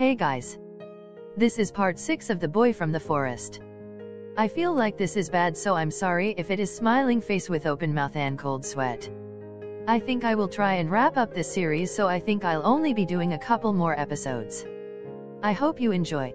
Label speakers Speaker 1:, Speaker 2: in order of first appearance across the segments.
Speaker 1: Hey guys. This is part 6 of The Boy from the Forest. I feel like this is bad so I'm sorry if it is smiling face with open mouth and cold sweat. I think I will try and wrap up this series so I think I'll only be doing a couple more episodes. I hope you enjoy.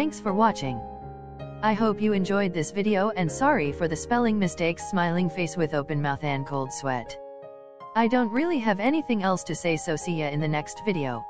Speaker 1: Thanks for watching. I hope you enjoyed this video and sorry for the spelling mistakes smiling face with open mouth and cold sweat. I don't really have anything else to say so see ya in the next video.